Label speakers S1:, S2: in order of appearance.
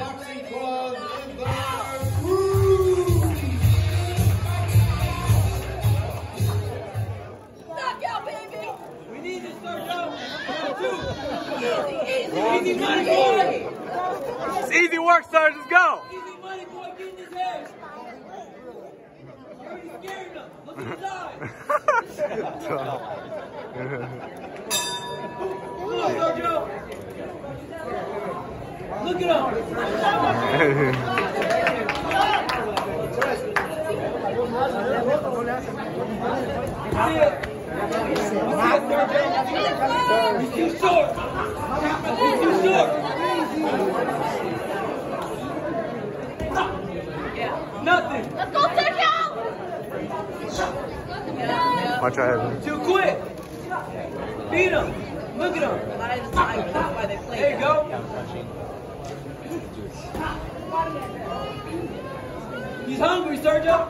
S1: Boxing Club in the
S2: Knockout, baby!
S3: We need this, Sergio.
S2: Easy, easy,
S3: Easy money, boy.
S4: It's easy work, sir. Just go.
S3: Easy money, boy. Get in his head. You already scared him. Look inside. Come on, Sergio. Look at him. He's too short. He's too short. Nothing.
S2: Let's go, Sergio! Yeah,
S4: Watch your head.
S3: Too quick. Beat him. Look at him.
S2: That is not not why they play
S3: There you
S2: that.
S3: go. He's hungry, Sergio.